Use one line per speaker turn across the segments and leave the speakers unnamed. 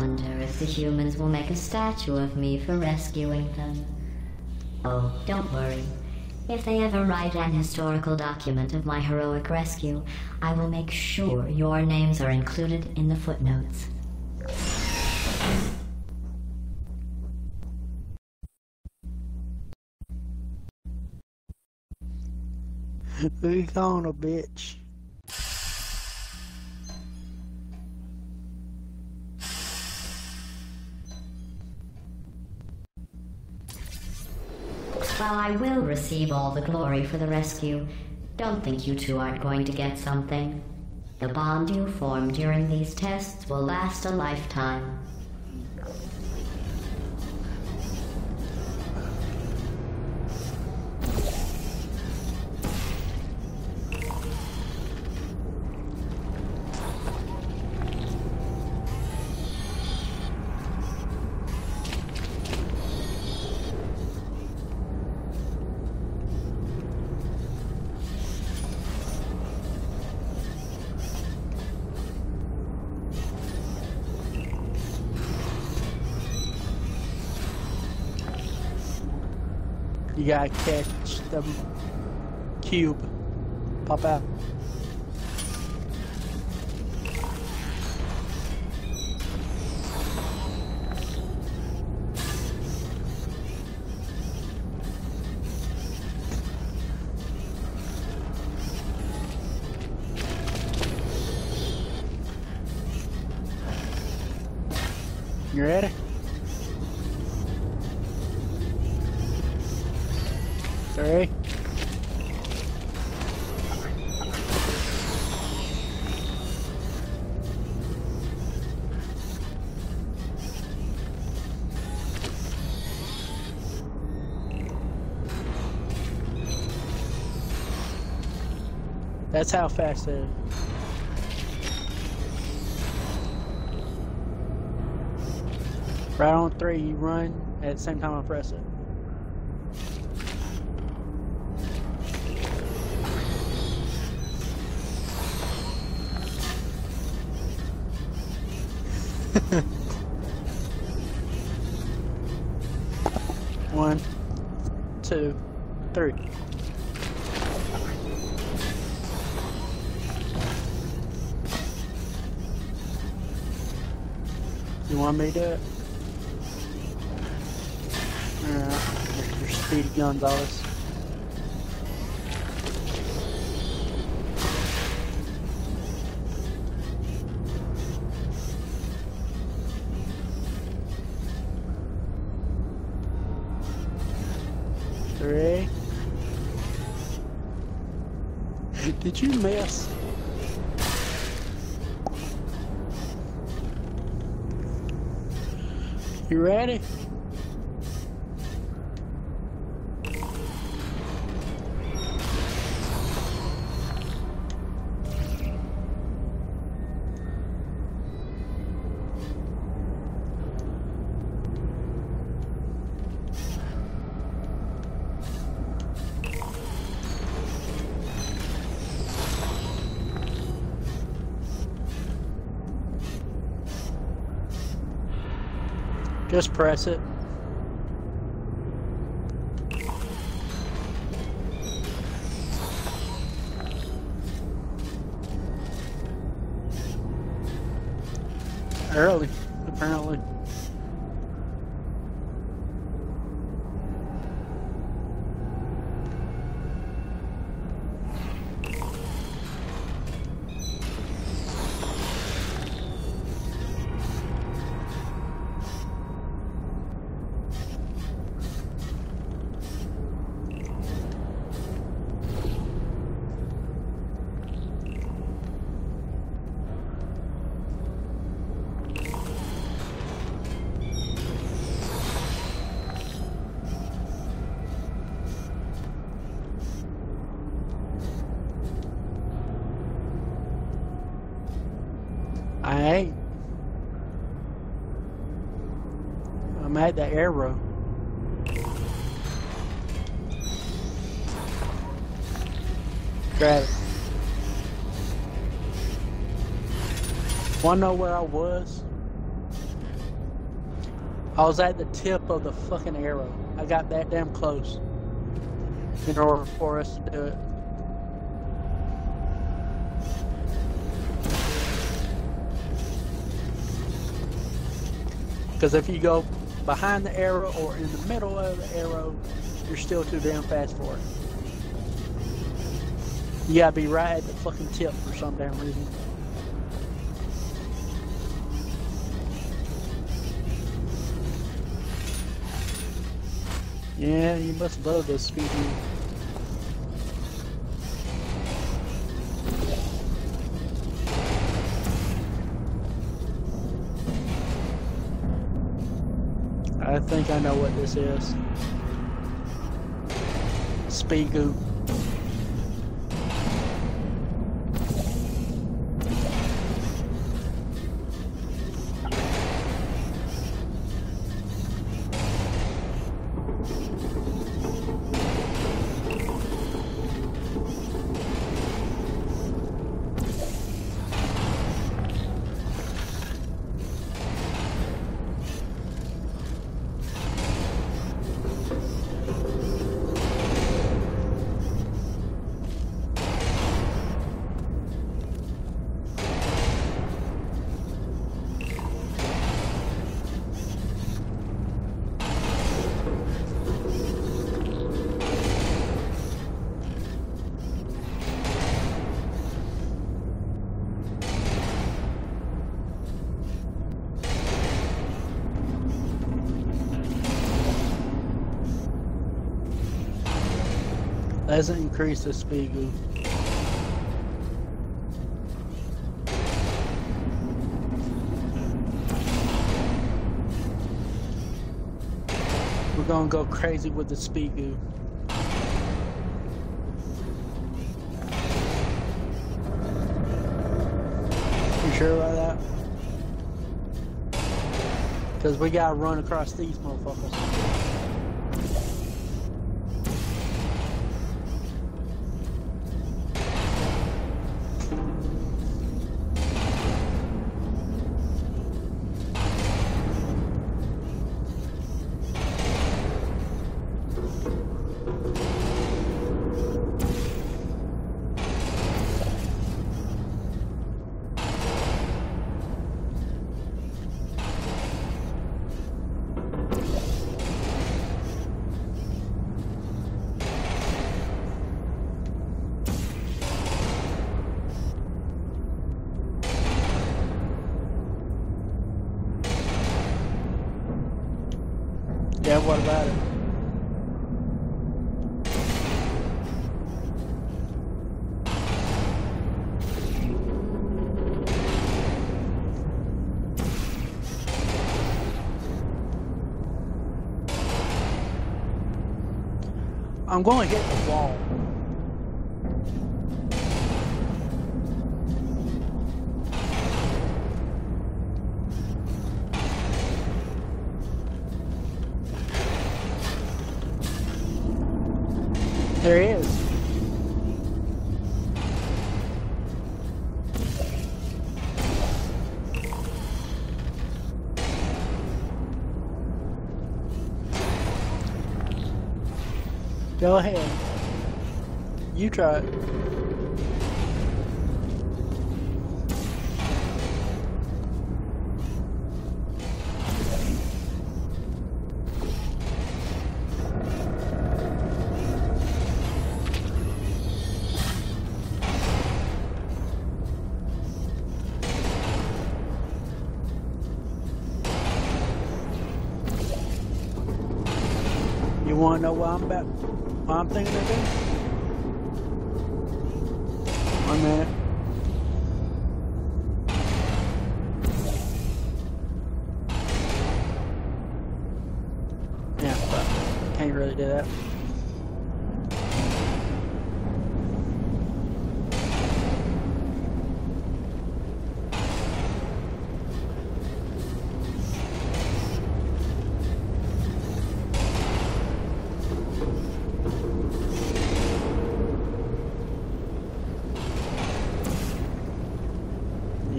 wonder if the humans will make a statue of me for rescuing them. Oh, don't worry. If they ever write an historical document of my heroic rescue, I will make sure your names are included in the footnotes.
Who you calling a bitch?
While I will receive all the glory for the rescue, don't think you two aren't going to get something. The bond you form during these tests will last a lifetime.
Gotta catch the cube. Pop out. You ready? That's how fast it is. Right on three, you run at the same time I press it. You want me to? Alright, uh, your speedy Gonzales. Three. Did you miss? You ready? Just press it. Early, apparently. I ain't. I'm at the arrow. Grab it. Wanna know where I was? I was at the tip of the fucking arrow. I got that damn close in order for us to do it. Because if you go behind the arrow or in the middle of the arrow, you're still too damn fast for it. You gotta be right at the fucking tip for some damn reason. Yeah, you must love this speed. I think I know what this is. Speed goop. Doesn't increase the speed. We're gonna go crazy with the speed. You sure about that? Because we gotta run across these motherfuckers. Yeah, what about it? I'm going to hit the wall. There he is. Go ahead. You try it. You want to know what I'm about? What I'm thinking of doing?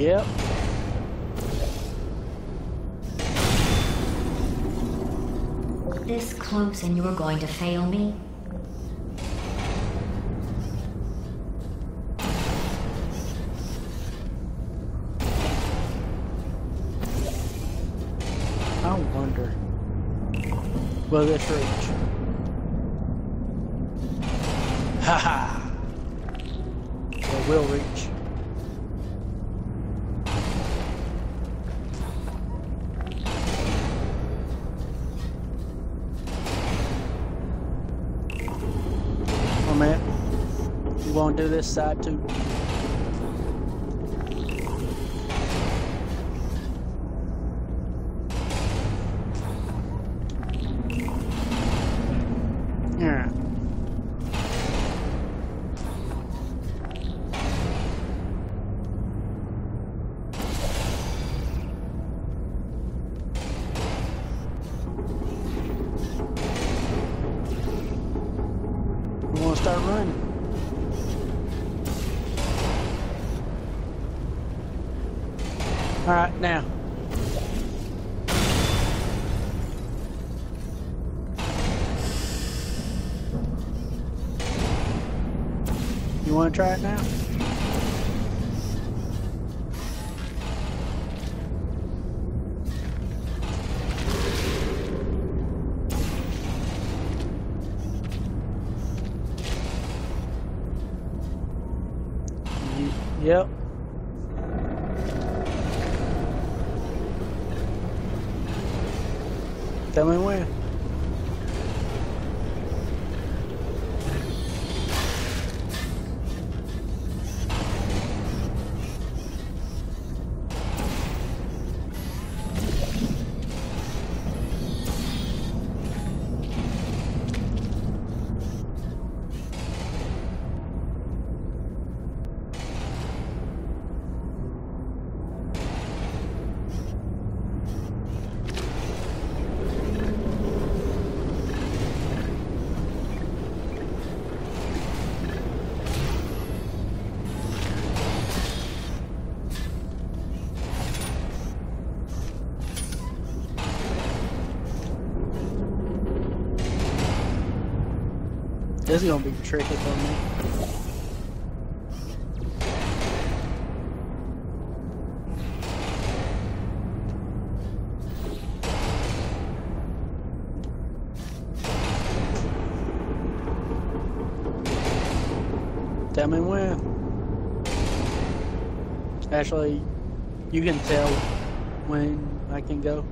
Yep.
This close and you're going to fail me?
I wonder. Will this reach? Ha ha! It will reach. Do this side too? Yeah. We want to start running. All right, now. You want to try it now? Ye- Yep. Tell This is gonna be tricky for me. Tell me when. Actually, you can tell when I can go.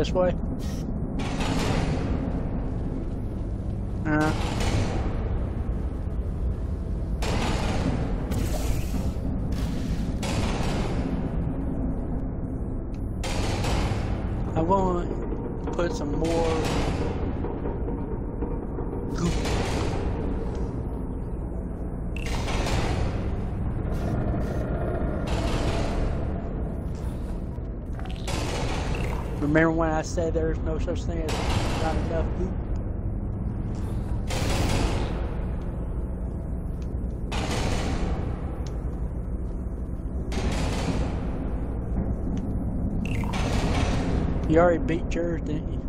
This way? Uh, I want to put some more Remember when I said there's no such thing as not enough goop? You already beat yours, didn't you?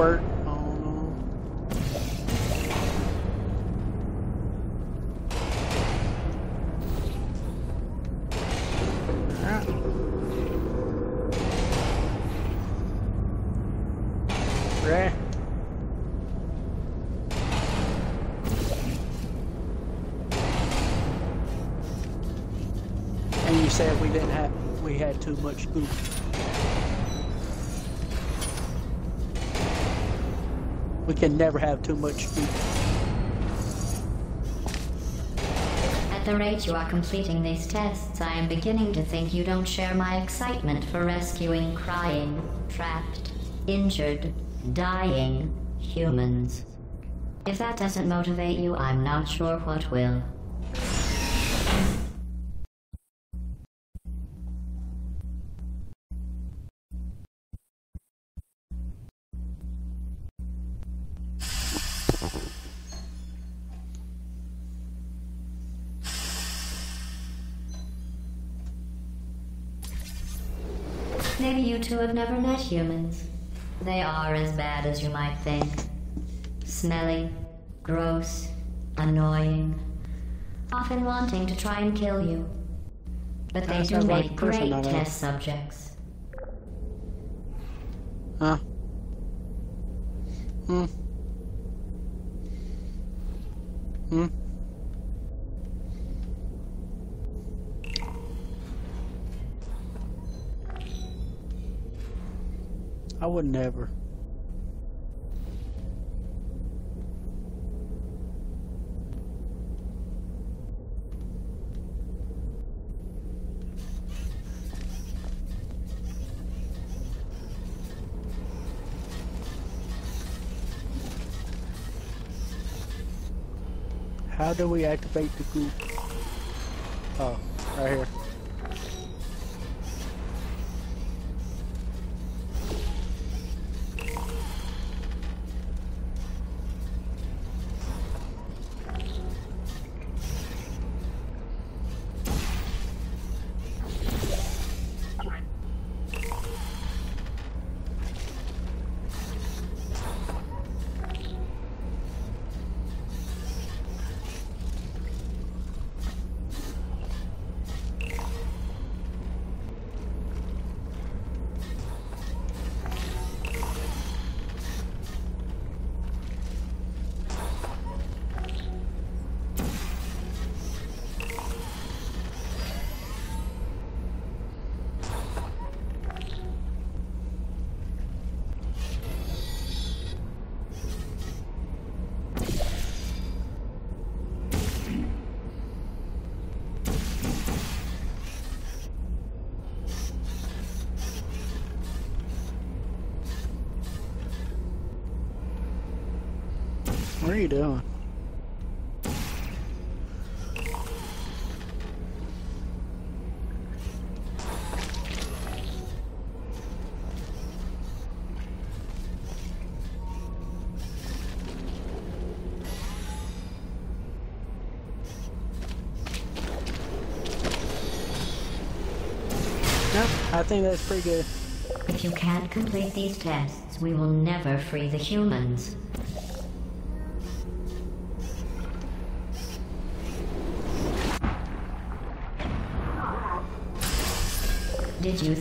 More squirt on. Alright. Right. said we didn't have, we had too much goop. We can never have too much goop.
At the rate you are completing these tests, I am beginning to think you don't share my excitement for rescuing crying, trapped, injured, dying humans. If that doesn't motivate you, I'm not sure what will. Maybe you two have never met humans. They are as bad as you might think. Smelly, gross, annoying, often wanting to try and kill you. But they do
sounds like
make great test subjects.
Huh? Hmm. Hmm. I would never. How do we activate the goop? Oh, right here. What are you doing? I think that's pretty good.
If you can't complete these tests, we will never free the humans. Did you think?